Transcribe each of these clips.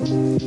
Thank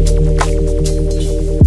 よいしょ。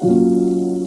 Música